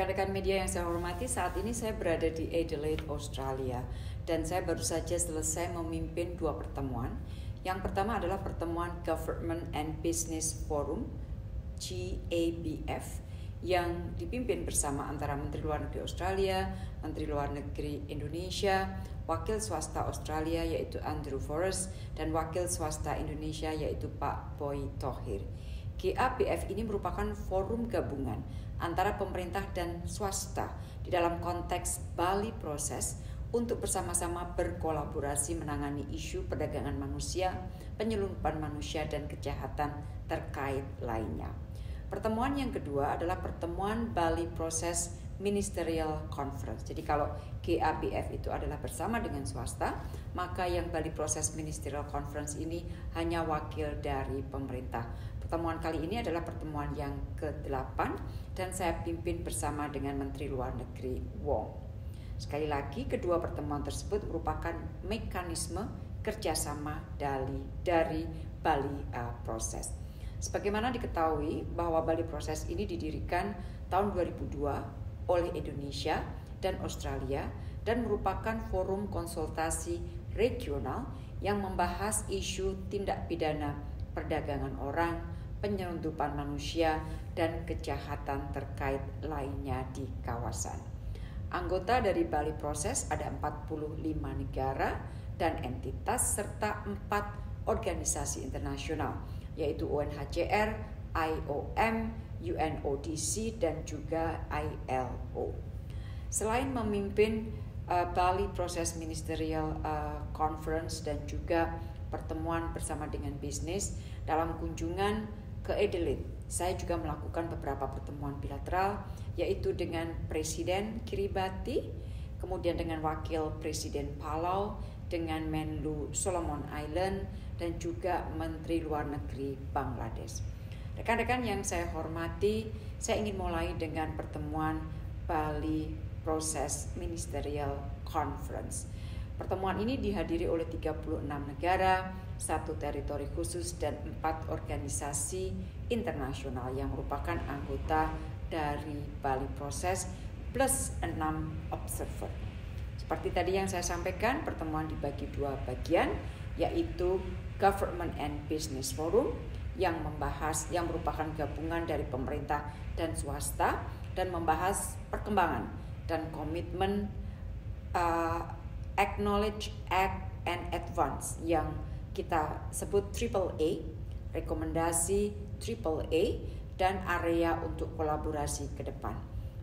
Rekan-rekan media yang saya hormati, saat ini saya berada di Adelaide, Australia, dan saya baru saja selesai memimpin dua pertemuan. Yang pertama adalah pertemuan Government and Business Forum GABF yang dipimpin bersama antara Menteri Luar Negeri Australia, Menteri Luar Negeri Indonesia, Wakil Swasta Australia yaitu Andrew Forrest, dan Wakil Swasta Indonesia yaitu Pak Boy Tohir. GABF ini merupakan forum gabungan antara pemerintah dan swasta di dalam konteks Bali Proses untuk bersama-sama berkolaborasi menangani isu perdagangan manusia, penyelundupan manusia dan kejahatan terkait lainnya. Pertemuan yang kedua adalah pertemuan Bali Proses Ministerial Conference. Jadi kalau GABF itu adalah bersama dengan swasta, maka yang Bali Proses Ministerial Conference ini hanya wakil dari pemerintah. Pertemuan kali ini adalah pertemuan yang ke-8 dan saya pimpin bersama dengan Menteri Luar Negeri Wong. Sekali lagi, kedua pertemuan tersebut merupakan mekanisme kerjasama dari, dari Bali uh, Proses. Sebagaimana diketahui bahwa Bali Proses ini didirikan tahun 2002 oleh Indonesia dan Australia dan merupakan forum konsultasi regional yang membahas isu tindak pidana perdagangan orang, penyelundupan manusia, dan kejahatan terkait lainnya di kawasan. Anggota dari Bali Proses ada 45 negara dan entitas serta empat organisasi internasional yaitu UNHCR, IOM, UNODC dan juga ILO. Selain memimpin uh, Bali Proses Ministerial uh, Conference dan juga pertemuan bersama dengan bisnis dalam kunjungan ke Adelaide. Saya juga melakukan beberapa pertemuan bilateral yaitu dengan Presiden Kiribati, kemudian dengan Wakil Presiden Palau, dengan Menlu Solomon Island dan juga Menteri Luar Negeri Bangladesh. Rekan-rekan yang saya hormati, saya ingin mulai dengan pertemuan Bali Process Ministerial Conference. Pertemuan ini dihadiri oleh 36 negara, satu teritori khusus dan empat organisasi internasional yang merupakan anggota dari Bali Proses plus enam observer. Seperti tadi yang saya sampaikan, pertemuan dibagi dua bagian, yaitu Government and Business Forum yang membahas yang merupakan gabungan dari pemerintah dan swasta dan membahas perkembangan dan komitmen uh, acknowledge, act, and advance yang kita sebut triple A, rekomendasi triple A dan area untuk kolaborasi ke depan.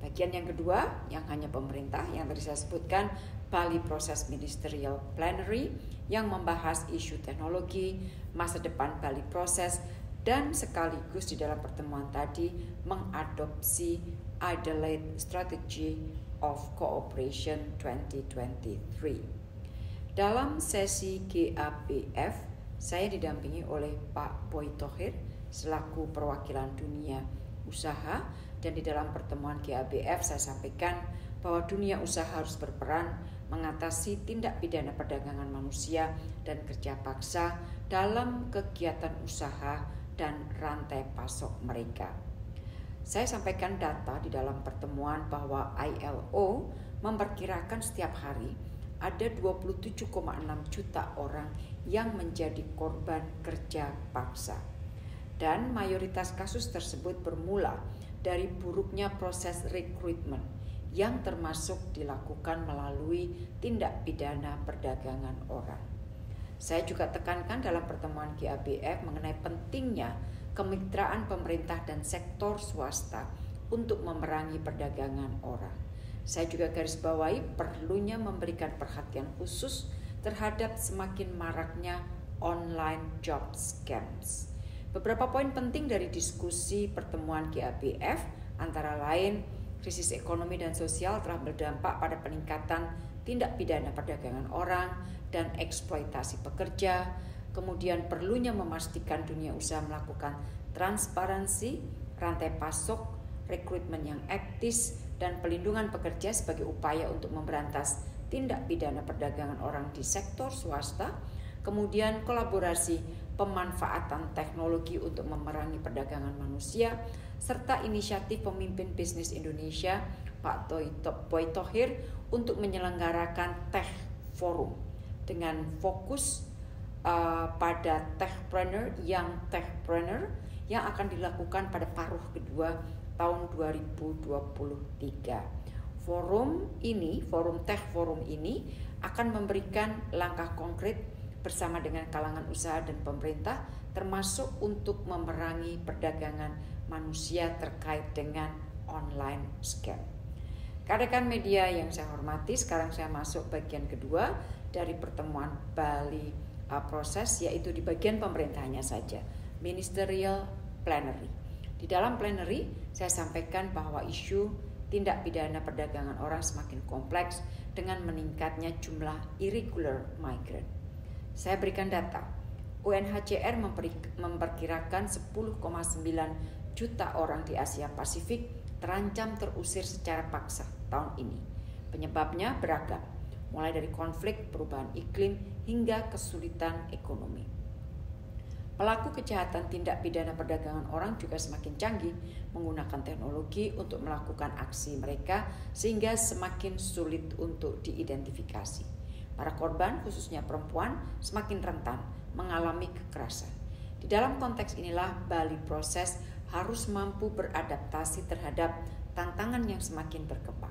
Bagian yang kedua yang hanya pemerintah yang tadi saya sebutkan Bali Proses Ministerial Plenary yang membahas isu teknologi, masa depan Bali Proses dan sekaligus di dalam pertemuan tadi mengadopsi Adelaide Strategy of Cooperation 2023. Dalam sesi GAPF, saya didampingi oleh Pak Boy Tohir selaku perwakilan dunia usaha dan di dalam pertemuan GABF saya sampaikan bahwa dunia usaha harus berperan mengatasi tindak pidana perdagangan manusia dan kerja paksa dalam kegiatan usaha dan rantai pasok mereka. Saya sampaikan data di dalam pertemuan bahwa ILO memperkirakan setiap hari ada 27,6 juta orang yang menjadi korban kerja paksa. Dan mayoritas kasus tersebut bermula dari buruknya proses rekrutmen yang termasuk dilakukan melalui tindak pidana perdagangan orang. Saya juga tekankan dalam pertemuan GABF mengenai pentingnya kemitraan pemerintah dan sektor swasta untuk memerangi perdagangan orang saya juga garis bawahi perlunya memberikan perhatian khusus terhadap semakin maraknya online job scams. Beberapa poin penting dari diskusi pertemuan GABF antara lain krisis ekonomi dan sosial telah berdampak pada peningkatan tindak pidana perdagangan orang dan eksploitasi pekerja, kemudian perlunya memastikan dunia usaha melakukan transparansi, rantai pasok, rekrutmen yang etis, dan pelindungan pekerja sebagai upaya untuk memberantas tindak pidana perdagangan orang di sektor swasta, kemudian kolaborasi pemanfaatan teknologi untuk memerangi perdagangan manusia, serta inisiatif pemimpin bisnis Indonesia Pak Boy Tohir untuk menyelenggarakan Tech Forum dengan fokus uh, pada techpreneur yang techpreneur yang akan dilakukan pada paruh kedua tahun 2023. Forum ini, forum Tech Forum ini akan memberikan langkah konkret bersama dengan kalangan usaha dan pemerintah termasuk untuk memerangi perdagangan manusia terkait dengan online scam. Rekan media yang saya hormati, sekarang saya masuk bagian kedua dari pertemuan Bali uh, proses yaitu di bagian pemerintahnya saja, ministerial plenary. Di dalam plenary saya sampaikan bahwa isu tindak pidana perdagangan orang semakin kompleks dengan meningkatnya jumlah irregular migrant. Saya berikan data. UNHCR memperkirakan 10,9 juta orang di Asia Pasifik terancam terusir secara paksa tahun ini. Penyebabnya beragam, mulai dari konflik, perubahan iklim, hingga kesulitan ekonomi. Pelaku kejahatan tindak pidana perdagangan orang juga semakin canggih menggunakan teknologi untuk melakukan aksi mereka sehingga semakin sulit untuk diidentifikasi. Para korban, khususnya perempuan, semakin rentan mengalami kekerasan. Di dalam konteks inilah Bali Proses harus mampu beradaptasi terhadap tantangan yang semakin berkembang.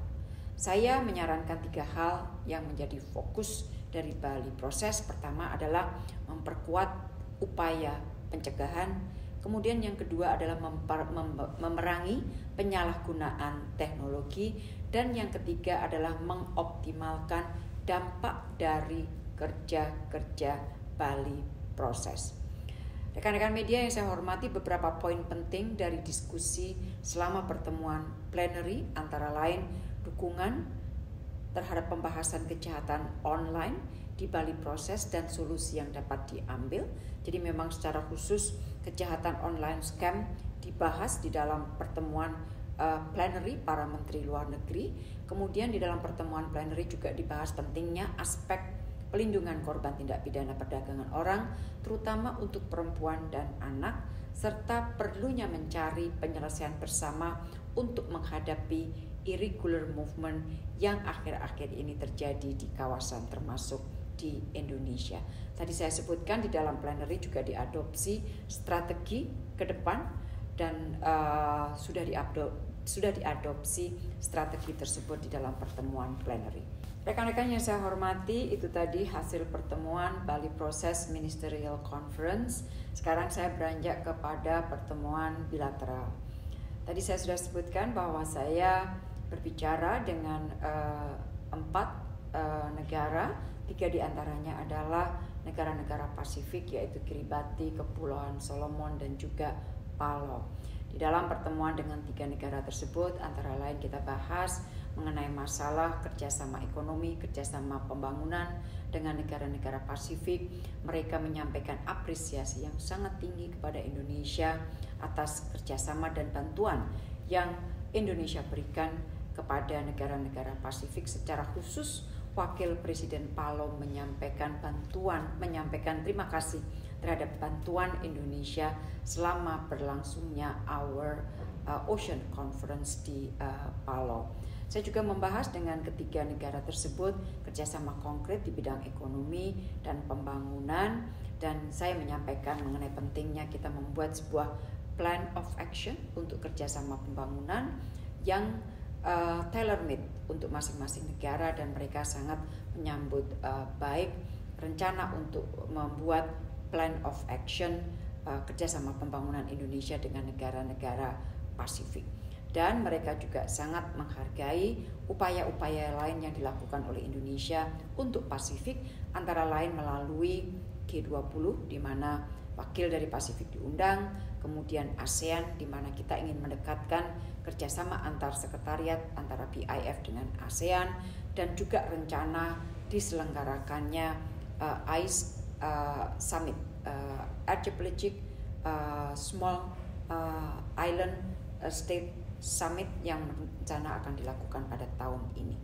Saya menyarankan tiga hal yang menjadi fokus dari Bali Proses. Pertama adalah memperkuat upaya pencegahan. Kemudian yang kedua adalah memerangi penyalahgunaan teknologi dan yang ketiga adalah mengoptimalkan dampak dari kerja-kerja Bali proses. Rekan-rekan media yang saya hormati beberapa poin penting dari diskusi selama pertemuan plenary antara lain dukungan terhadap pembahasan kejahatan online di Bali proses dan solusi yang dapat diambil. Jadi memang secara khusus kejahatan online scam dibahas di dalam pertemuan uh, plenary para menteri luar negeri. Kemudian di dalam pertemuan plenary juga dibahas pentingnya aspek pelindungan korban tindak pidana perdagangan orang, terutama untuk perempuan dan anak, serta perlunya mencari penyelesaian bersama untuk menghadapi irregular movement yang akhir-akhir ini terjadi di kawasan termasuk di Indonesia. Tadi saya sebutkan di dalam plenary juga diadopsi strategi ke depan dan uh, sudah diadop sudah diadopsi strategi tersebut di dalam pertemuan plenary. Rekan-rekan yang saya hormati, itu tadi hasil pertemuan Bali Proses Ministerial Conference. Sekarang saya beranjak kepada pertemuan bilateral. Tadi saya sudah sebutkan bahwa saya berbicara dengan uh, empat uh, negara Tiga di antaranya adalah negara-negara Pasifik yaitu Kiribati, Kepulauan Solomon dan juga Palau. Di dalam pertemuan dengan tiga negara tersebut antara lain kita bahas mengenai masalah kerjasama ekonomi, kerjasama pembangunan dengan negara-negara Pasifik. Mereka menyampaikan apresiasi yang sangat tinggi kepada Indonesia atas kerjasama dan bantuan yang Indonesia berikan kepada negara-negara Pasifik secara khusus Wakil Presiden Palo menyampaikan bantuan, menyampaikan terima kasih terhadap bantuan Indonesia selama berlangsungnya Our uh, Ocean Conference di uh, Palo. Saya juga membahas dengan ketiga negara tersebut kerjasama konkret di bidang ekonomi dan pembangunan dan saya menyampaikan mengenai pentingnya kita membuat sebuah plan of action untuk kerjasama pembangunan yang uh, tailor made untuk masing-masing negara dan mereka sangat menyambut uh, baik rencana untuk membuat plan of action uh, kerjasama pembangunan Indonesia dengan negara-negara Pasifik. Dan mereka juga sangat menghargai upaya-upaya lain yang dilakukan oleh Indonesia untuk Pasifik antara lain melalui G20 di mana wakil dari Pasifik diundang, kemudian ASEAN di mana kita ingin mendekatkan kerjasama antar sekretariat antara BIF dengan ASEAN dan juga rencana diselenggarakannya uh, ICE uh, Summit uh, Archipelagic uh, Small uh, Island State Summit yang rencana akan dilakukan pada tahun ini.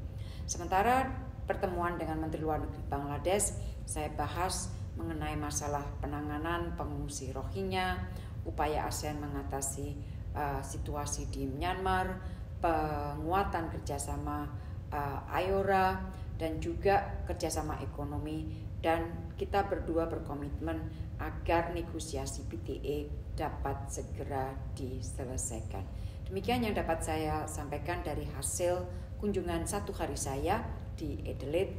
Sementara pertemuan dengan Menteri Luar Negeri Bangladesh saya bahas mengenai masalah penanganan pengungsi Rohingya, upaya ASEAN mengatasi uh, situasi di Myanmar, penguatan kerjasama uh, IORA, dan juga kerjasama ekonomi. Dan kita berdua berkomitmen agar negosiasi PTA dapat segera diselesaikan. Demikian yang dapat saya sampaikan dari hasil kunjungan satu hari saya di Adelaide.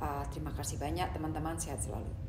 Uh, terima kasih banyak teman-teman, sehat selalu.